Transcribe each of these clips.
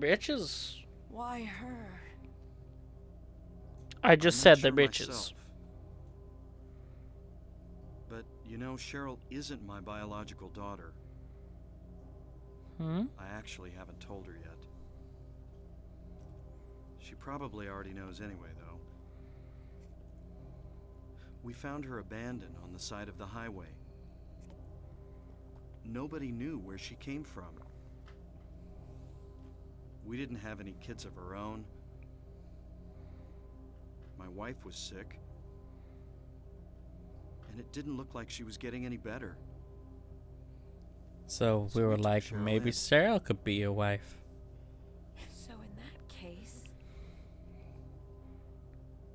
bitches. Why her? I just I'm said they're bitches. myself. But you know, Cheryl isn't my biological daughter. Hmm? I actually haven't told her yet. She probably already knows anyway, though. We found her abandoned on the side of the highway. Nobody knew where she came from. We didn't have any kids of our own. My wife was sick. And it didn't look like she was getting any better. So So we we were took like, Cheryl maybe in. Cheryl could be your wife. So in that case,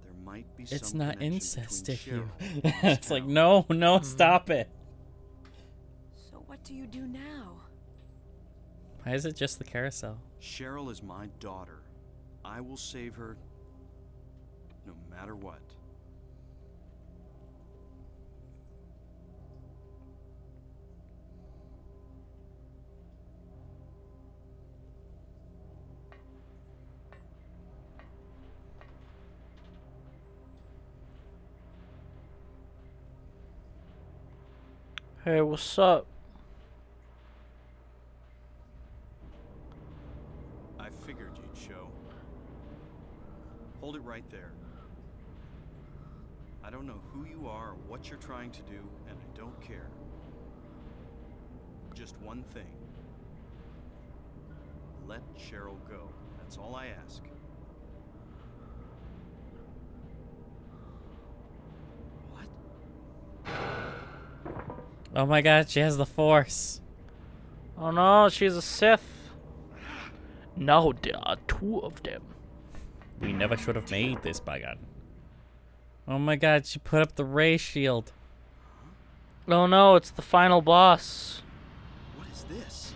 There might be It's some not incest if you. Cheryl and this it's like, town. no, no, Mhm. stop it. so what do you do now? Why is it just the carousel? Cheryl is my daughter. I will save her no matter what. Hey, what's up? I figured you'd show. Hold it right there. I don't know who you are or what you're trying to do, and I don't care. Just one thing. Let Cheryl go. That's all I ask. What? Oh my god, she has the force. Oh no, she's a Sith. No, there are two of them. We never should have made this, by God. Oh my god, she put up the ray shield. Oh no, it's the final boss. What is this?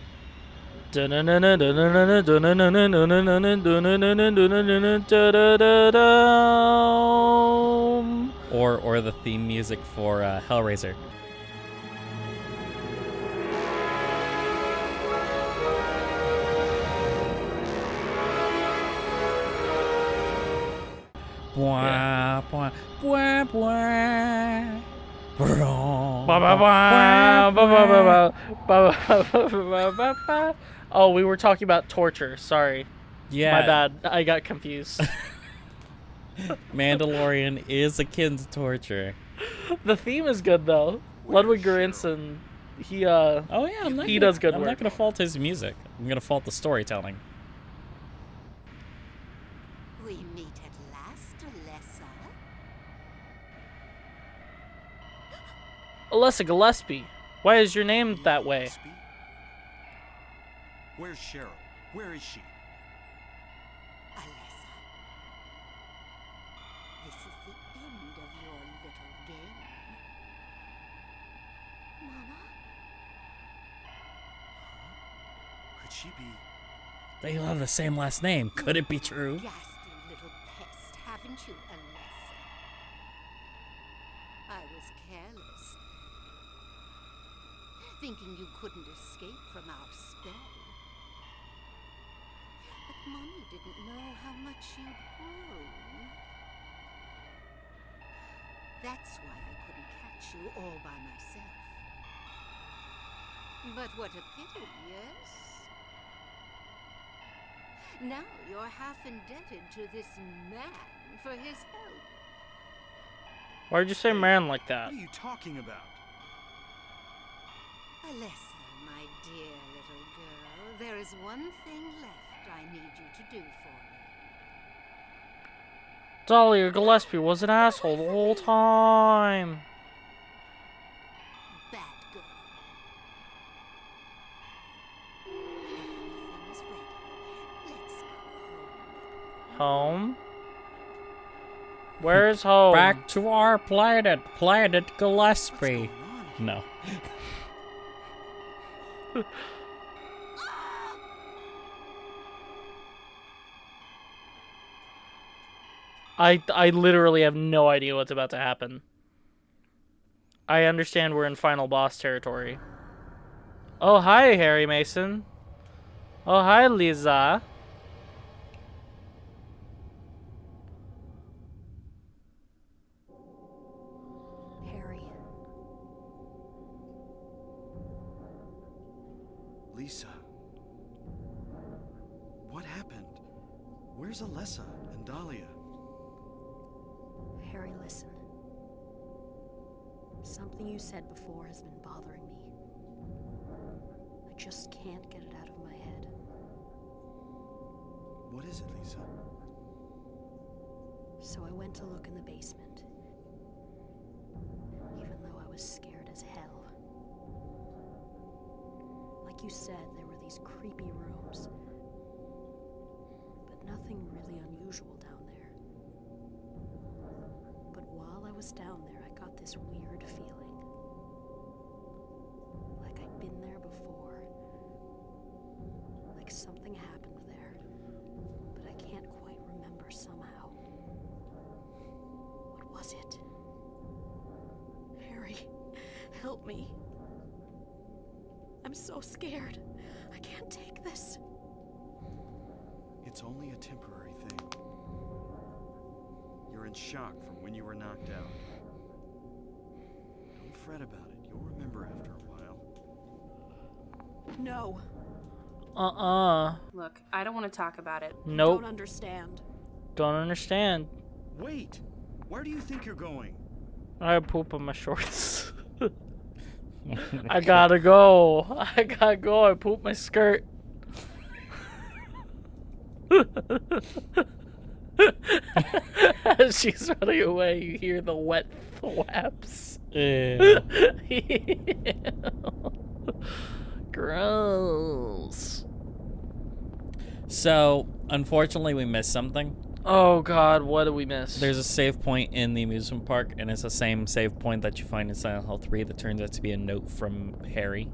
Or or the theme music for uh, Hellraiser. Bwah. Oh, we were talking about torture. Sorry. Yeah. My bad. I got confused. Mandalorian is akin to torture. The theme is good though. Ludwig Göransson, he uh. Oh yeah, he gonna, does good I'm work. I'm not gonna fault his music. I'm gonna fault the storytelling. Alessa Gillespie. Why is your name that way? Where's Cheryl? Where is she? Alessa. This is the end of your little game. Mama? Could she be? They all have the same last name. Could it be true? Ghastly little pest, haven't you, Alessa? I was careless. Thinking you couldn't escape from our spell. But Mommy didn't know how much you'd grown. That's why I couldn't catch you all by myself. But what a pity, yes? Now you're half indebted to this man for his help. Why'd you say man like that? What are you talking about? Alessa, my dear little girl, there is one thing left I need you to do for me. Dahlia Gillespie was an asshole the whole time. Bad girl. Everything ready. Let's go home. Home? Where's home? Back to our planet, Planet What's Gillespie. going on? No. I I literally have no idea what's about to happen. I understand we're in final boss territory. Oh, hi, Harry Mason. Oh, hi, Lisa. Where's Alessa and Dahlia? Harry, listen. Something you said before has been bothering me. I just can't get it out of my head. What is it, Lisa? So I went to look in the basement. Even though I was scared as hell. Like you said, there were these creepy rooms. Down there. But while I was down there, I got this weird feeling. Like I'd been there before. Like something happened there. But I can't quite remember somehow. What was it? Harry, help me. I'm so scared. I can't take this. It's only a temporary in shock from when you were knocked out. Don't fret about it. You'll remember after a while. No. Uh-uh. Look, I don't want to talk about it. Nope. Don't understand. Don't understand. Wait! Where do you think you're going? I poop on my shorts. I gotta go. I gotta go. I poop my skirt. As she's running away, you hear the wet thwaps. Gross. So, unfortunately, we missed something. Oh god, what did we miss? There's a save point in the amusement park, and it's the same save point that you find in Silent Hill 3 that turns out to be a note from Harry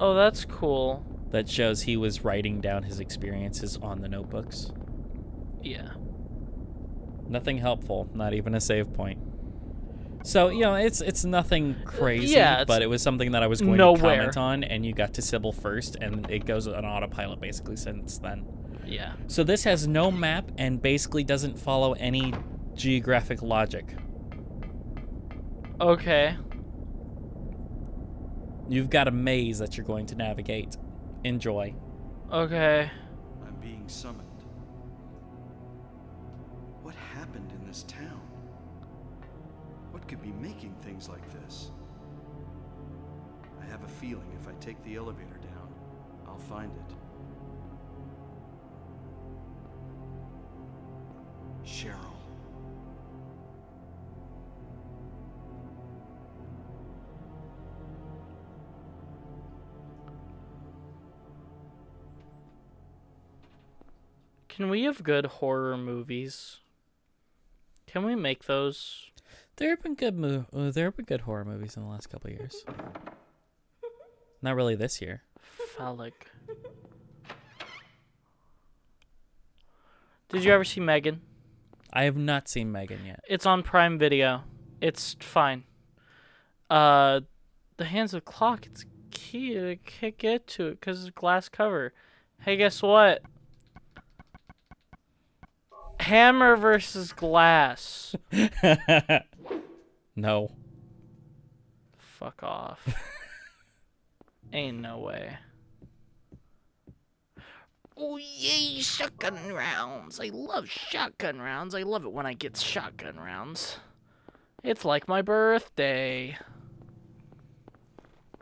Oh, that's cool. that shows he was writing down his experiences on the notebooks. Yeah. Nothing helpful, not even a save point. So, you know, it's it's nothing uh, crazy, yeah, it's but it was something that I was going to comment on, and you got to Cybil first, and it goes on autopilot basically since then. Yeah. So this has no map and basically doesn't follow any geographic logic. Okay. You've got a maze that you're going to navigate. Enjoy. Okay. I'm being summoned. This town? What could be making things like this? I have a feeling if I take the elevator down, I'll find it. Cheryl. Can we have good horror movies? Can we make those? There have been good mo- uh, there have been good horror movies in the last couple years. Not really this year. Phallic. Did you ever see Megan? I have not seen Megan yet. It's on Prime Video. It's fine. Uh, The Hands of the Clock. It's key. I can't get to it because it's a glass cover. Hey, guess what? Hammer versus glass. no. Fuck off. Ain't no way. Oh yay, shotgun rounds. I love shotgun rounds. I love it when I get shotgun rounds. It's like my birthday.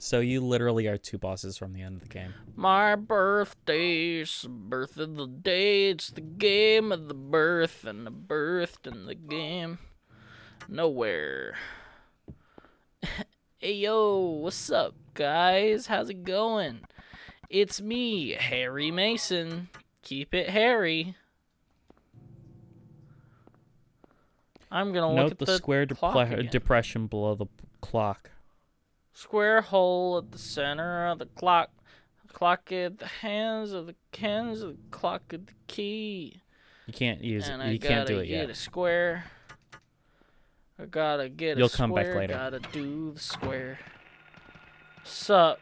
So you literally are two bosses from the end of the game. My birthday's the birth of the day. It's the game of the birth and the birth and the game. Nowhere. hey yo, what's up, guys? How's it going? It's me, Harry Mason. Keep it Harry. I'm gonna look Note at the, the, square clock depla- again. depression below the clock. Square hole at the center of the clock. Clock at the hands of the hands of the clock at the key. You can't use and it. I You can't do it get yet. a square. I gotta get You'll a come back square. later. Gotta do the square. Sup?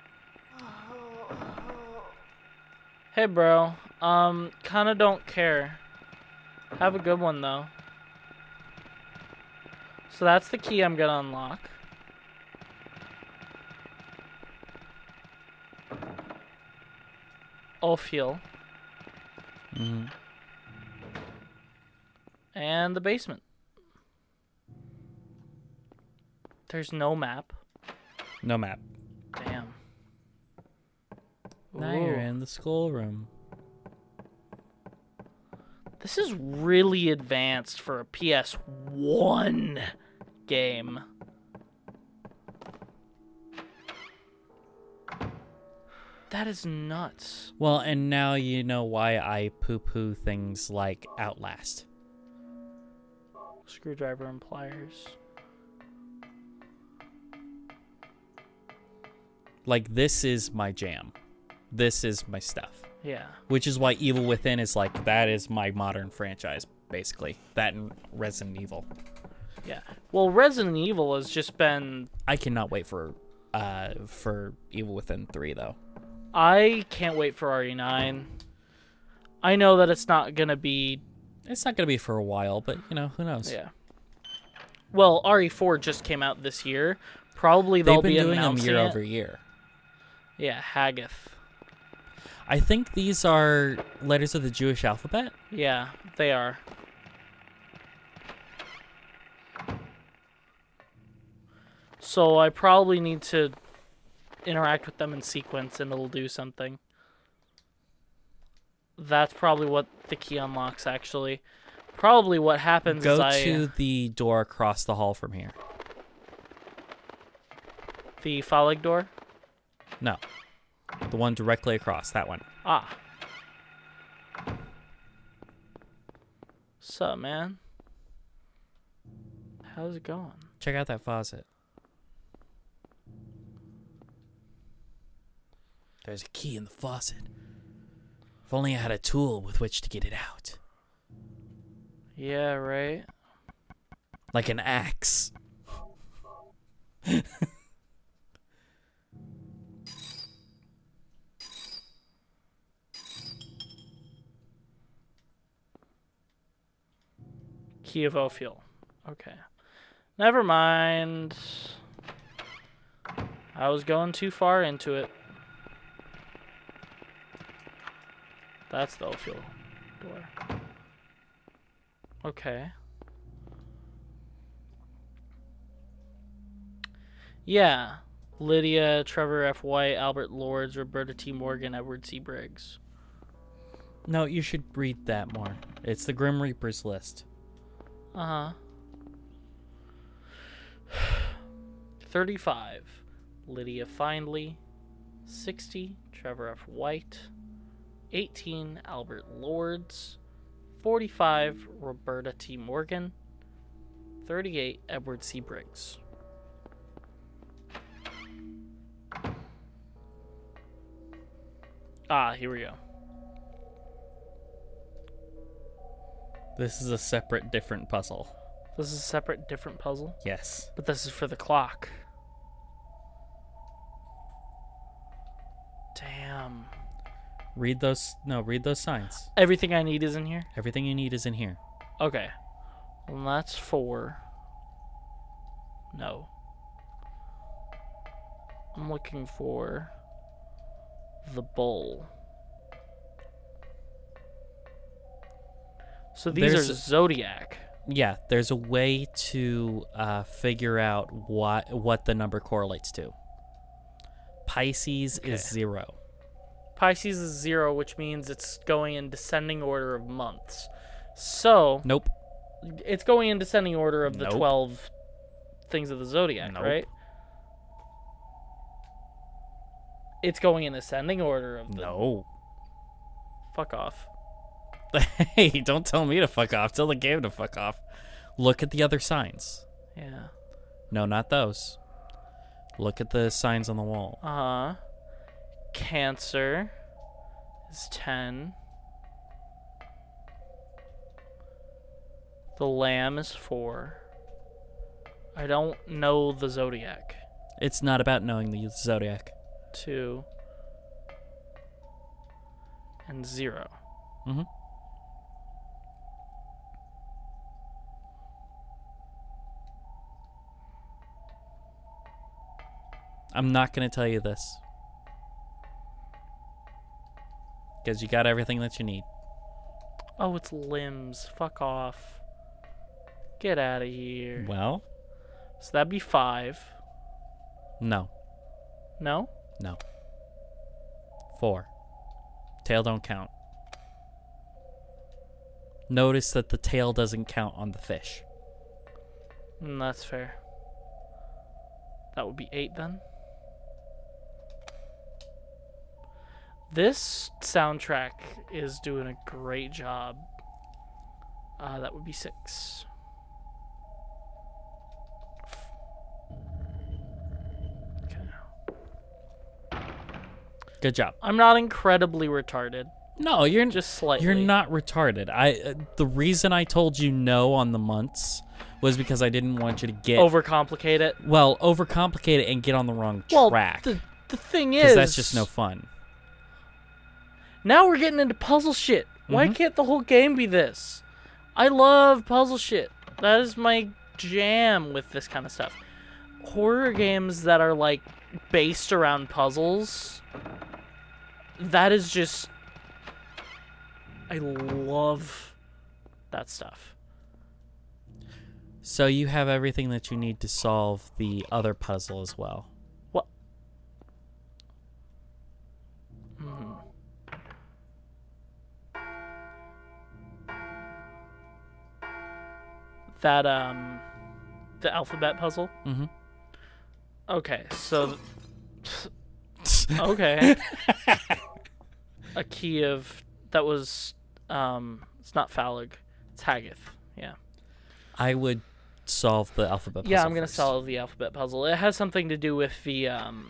Hey, bro. Um, kind of don't care. Have a good one, though. So that's the key I'm gonna unlock. Ophiel. hmm And the basement. There's no map. No map. Damn. Now you're in the schoolroom. This is really advanced for a PS1 game. That is nuts. Well, and now you know why I poo poo things like Outlast. Screwdriver and pliers. Like, this is my jam. This is my stuff. Yeah. Which is why Evil Within is like, that is my modern franchise, basically. That and Resident Evil. Yeah. Well, Resident Evil has just been. I cannot wait for uh for Evil Within 3 though. I can't wait for RE9. I know that it's not gonna be. It's not going to be for a while, but you know, who knows. Yeah. Well, RE4 just came out this year. Probably they'll They've been be doing them year it. over year. Yeah, Hagith. I think these are letters of the Jewish alphabet. Yeah, they are. So I probably need to interact with them in sequence and it'll do something. That's probably what the key unlocks actually. Probably what happens Go is I to the door across the hall from here. the Phaleg door. No. The one directly across, that one. Ah. What's up, man? How's it going? Check out that faucet. There's a key in the faucet. If only I had a tool with which to get it out. Yeah, right. Like an axe. Key of Ophiel. Okay. Never mind. I was going too far into it. That's the Ophiel door. Okay. Yeah. Lydia, Trevor F. White, Albert Lords, Roberta T. Morgan, Edward C. Briggs. No, you should read that more. It's the Grim Reaper's list. Uh huh. 35. Lydia Findley. 60. Trevor F. White. 18. Albert Lords. 45. Roberta T. Morgan. 38. Edward C. Briggs. Ah, here we go. This is a separate, different puzzle. This is a separate, different puzzle, Yes. but this is for the clock. Damn. Read those. No, read those signs. Everything I need is in here? Everything you need is in here. Okay. Well, that's four. No. I'm looking for the bowl. So these There's- are zodiac. Yeah, there's a way to uh, figure out what what the number correlates to. Pisces is zero. Pisces is zero, which means it's going in descending order of months. So Nope. it's going in descending order of the Nope. 12 things of the zodiac, Nope. right? It's going in ascending order of the No. fuck off. hey, don't tell me to fuck off. Tell the game to fuck off. Look at the other signs. Yeah. No, not those. Look at the signs on the wall. Uh-huh. Cancer is 10. The lamb is 4. I don't know the zodiac. It's not about knowing the zodiac. 2. and zero. Mm-hmm. I'm not going to tell you this. Because you got everything that you need. Oh, it's limbs. Fuck off. Get out of here. Well, So that'd be five. no. No? No. Four. Tail don't count. Notice that the tail doesn't count on the fish. Mm, that's fair. That would be eight then. This soundtrack is doing a great job. Uh, that would be six. Okay. Good job. I'm not incredibly retarded, No, you're just slightly. You're not retarded. I uh, the reason I told you no on the months was because I didn't want you to get overcomplicate it. well overcomplicate it and get on the wrong Well, track. the the thing is, that's just no fun. Now we're getting into puzzle shit. Why Mhm. can't the whole game be this? I love puzzle shit. That is my jam with this kind of stuff. Horror games that are like based around puzzles. That is just I love that stuff. So you have everything that you need to solve the other puzzle as well. What? Hmm. That um, the alphabet puzzle. Mm-hmm. Okay, so okay, a key of that was um, it's not Phaleg, it's Hagith. Yeah. I would solve the alphabet puzzle. Yeah, I'm gonna first. solve the alphabet puzzle. It has something to do with the um,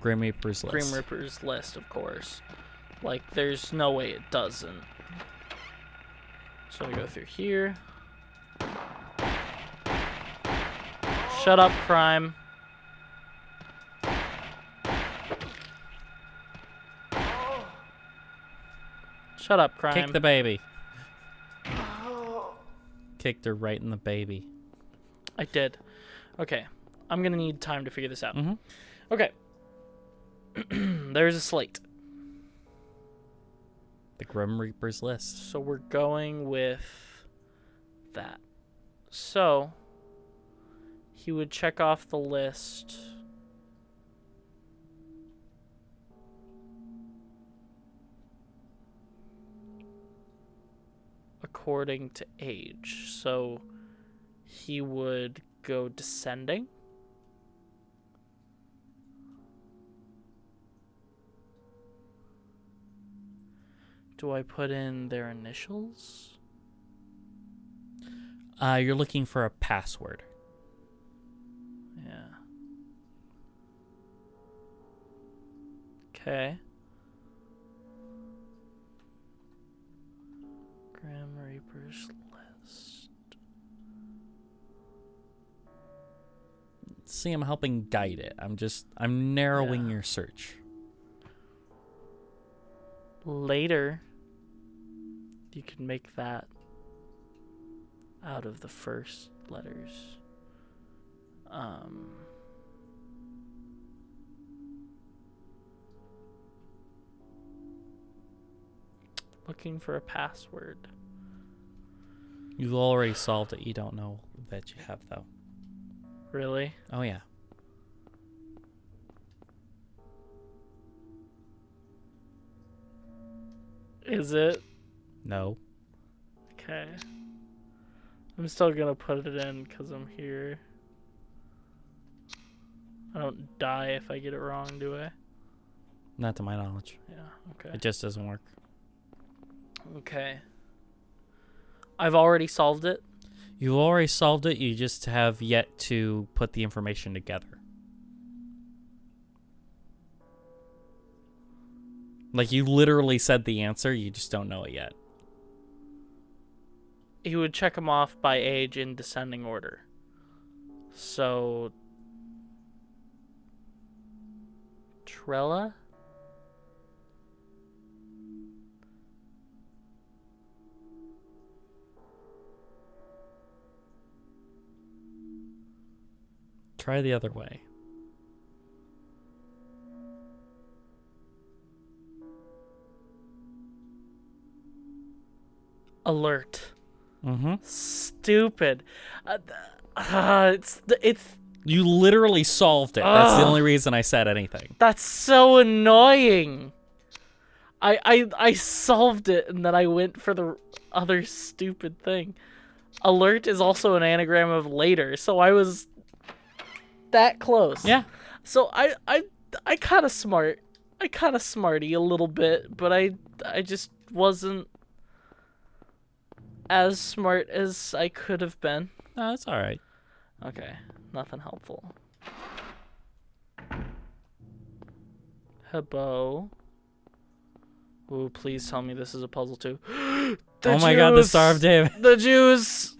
Grim Reaper's list. Grim Reaper's list, of course. Like, there's no way it doesn't. So I go through here. Shut up, crime. Shut up, crime. Kick the baby. Kicked her right in the baby. I did. Okay. I'm gonna need time to figure this out. Mhm. Okay. There's a slate. The Grim Reaper's list. So we're going with that. So he would check off the list. According to age. So he would go descending. Do I put in their initials? Uh, you're looking for a password. Okay. Grim Reaper's list. See, I'm helping guide it. I'm just I'm narrowing Yeah. your search. Later, you can make that out of the first letters. Um. Looking for a password. You've already solved it. You don't know that you have though. Really? Oh yeah. Is it? No. Okay. I'm still gonna put it in because I'm here. I don't die if I get it wrong, do I? Not to my knowledge. Yeah, okay. It just doesn't work. Okay. I've already solved it. You've already solved it. You just have yet to put the information together. Like you literally said the answer, you just don't know it yet. He would check them off by age in descending order. So. Trella? Try the other way. Alert. Mm-hmm. Stupid. Uh, uh, it's it's You literally solved it. That's the only reason I said anything. that's so annoying. I I I solved it and then I went for the other stupid thing. Alert is also an anagram of later, so I was that close. Yeah. So I I I kind of smart. I kind of smarty a little bit, but I I just wasn't as smart as I could have been. No, that's all right. Okay, nothing helpful. Hebo. Ooh, please tell me this is a puzzle too. Oh my god, the Star of David. The Jews!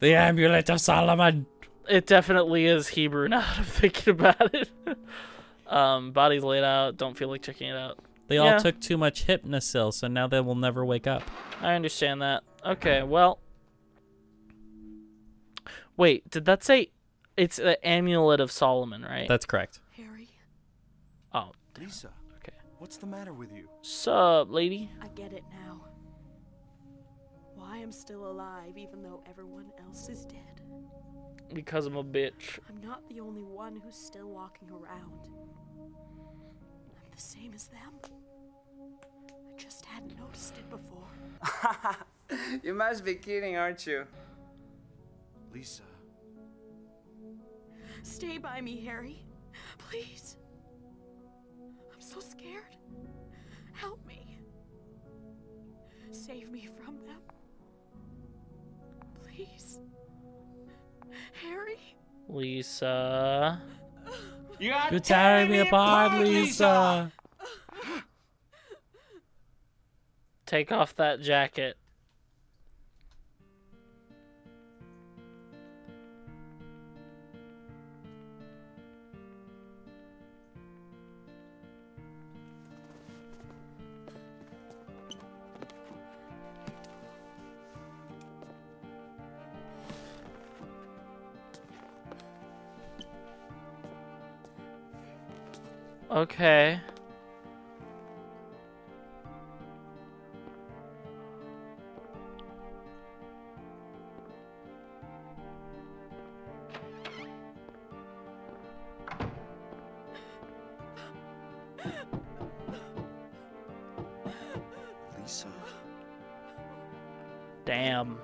The Amulet of Solomon. It definitely is Hebrew now that I'm thinking about it. um, body's laid out, don't feel like checking it out. They Yeah. all took too much hypnosil, so now they will never wake up. I understand that. Okay, well. Wait, did that say it's the amulet of Solomon, right? That's correct. Harry, oh, Lisa, okay. what's the matter with you? Sup, lady? I get it now. Why I'm still alive even though everyone else is dead. Because I'm a bitch. I'm not the only one who's still walking around. I'm the same as them. I just hadn't noticed it before. you must be kidding, aren't you? Lisa, Stay by me, Harry. Please. I'm so scared. Help me. Save me from them. Please. Harry? Lisa. You are You're tearing me apart, Lisa. Take off that jacket. Okay. Lisa. Damn.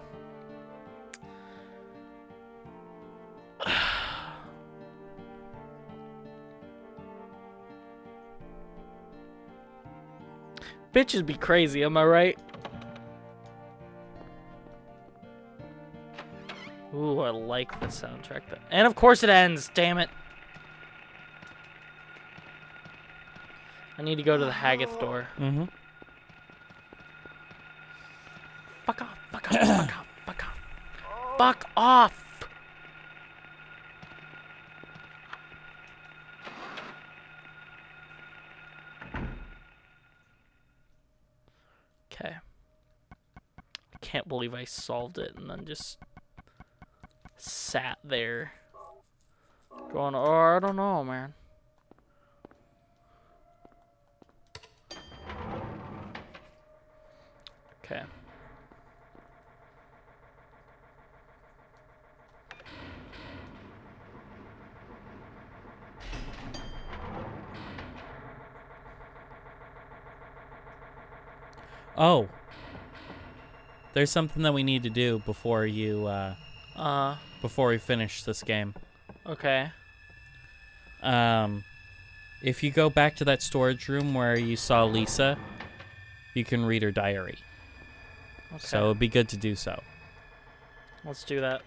Bitches be crazy, am I right? Ooh, I like the soundtrack. That, and of course it ends, damn it. I need to go to the Hagith door. Mm-hmm. Fuck off, fuck off, fuck off, fuck off. Fuck off! Okay. I can't believe I solved it and then just sat there. Going, oh, I don't know, man. Okay. Oh. There's something that we need to do before you uh Uh, before we finish this game. okay. Um if you go back to that storage room where you saw Lisa, you can read her diary. Okay. So it'd be good to do so. Let's do that.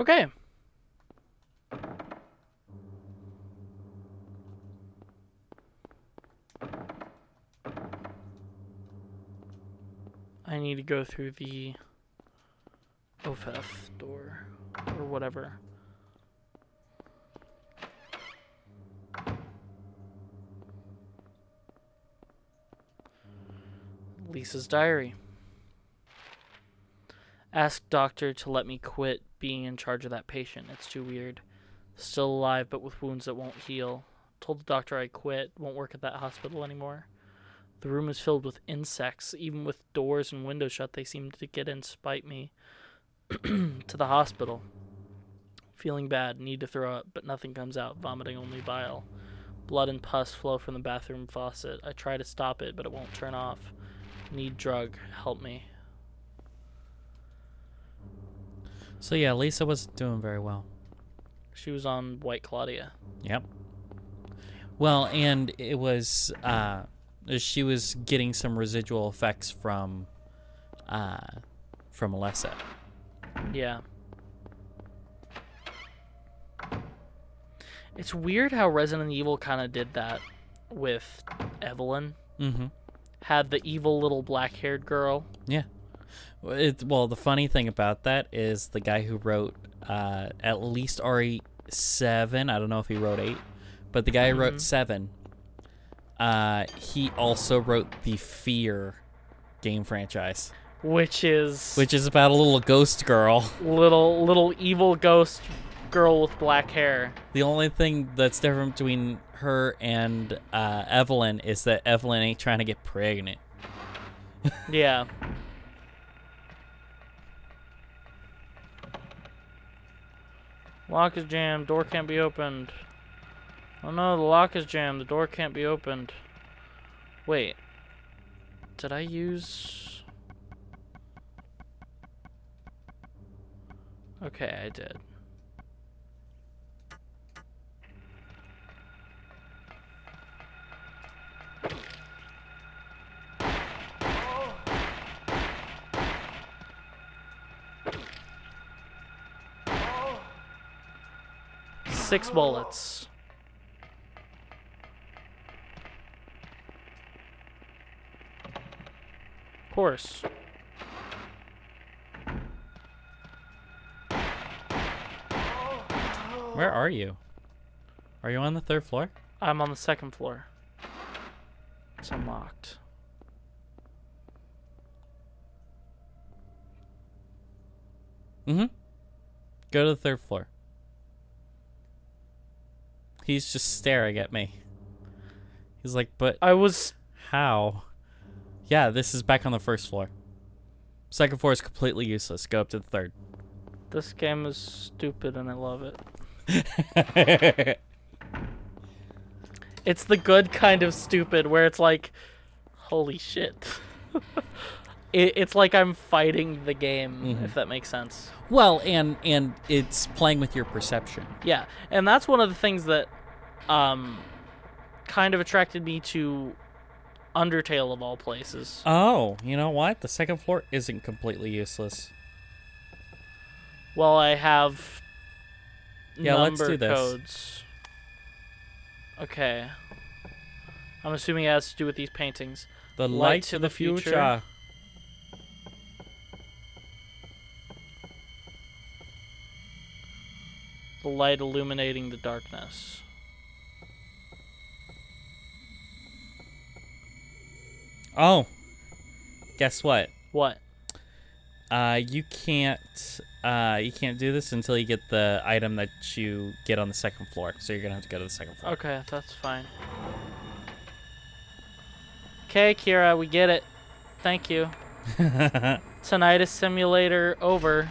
Okay. I need to go through the OFEF door or whatever. Lisa's diary. Ask doctor to let me quit being in charge of that patient. It's too weird. Still alive, but with wounds that won't heal. Told the doctor I quit, won't work at that hospital anymore. The room is filled with insects. Even with doors and windows shut, they seem to get in spite me. to the hospital. Feeling bad, need to throw up, but nothing comes out, vomiting only bile. Blood and pus flow from the bathroom faucet. I try to stop it, but it won't turn off. Need drug. Help me. So yeah, Lisa wasn't doing very well. She was on White Claudia. Yep. Well, and it was uh she was getting some residual effects from uh from Alessa. Yeah. It's weird how Resident Evil kind of did that with Evelyn. Mm-hmm. Had the evil little black-haired girl. Yeah. Well, It, well, the funny thing about that is the guy who wrote uh, at least RE7, I don't know if he wrote 8, but the guy who Mhm. wrote 7, uh, he also wrote the Fear game franchise, which is which is about a little ghost girl. little little evil ghost girl with black hair. The only thing that's different between her and uh, Evelyn is that Evelyn ain't trying to get pregnant. Yeah. Lock is jammed. Door can't be opened. Oh no, the lock is jammed. The door can't be opened. Wait. Did I use... Okay, I did. Six bullets. Of course. Where are you? Are you on the third floor? I'm on the second floor. It's unlocked. Mm-hmm. Go to the third floor. He's just staring at me. He's like, but I was how? Yeah, this is back on the first floor. Second floor is completely useless. Go up to the third. This game is stupid and I love it. It's the good kind of stupid where it's like, holy shit. it, it's like I'm fighting the game, Mhm. if that makes sense. well, and and it's playing with your perception. Yeah, and that's one of the things that um, kind of attracted me to Undertale of all places. Oh, you know what? The second floor isn't completely useless. Well, I have Yeah, let's do this. codes. Okay. I'm assuming it has to do with these paintings. The Light light, to to the the future. future. The light illuminating the darkness. Oh, guess what? What? Uh, you can't. Uh, you can't do this until you get the item that you get on the second floor. So you're gonna have to go to the second floor. Okay, that's fine. Okay, Kira, we get it. Thank you. Tinnitus simulator over.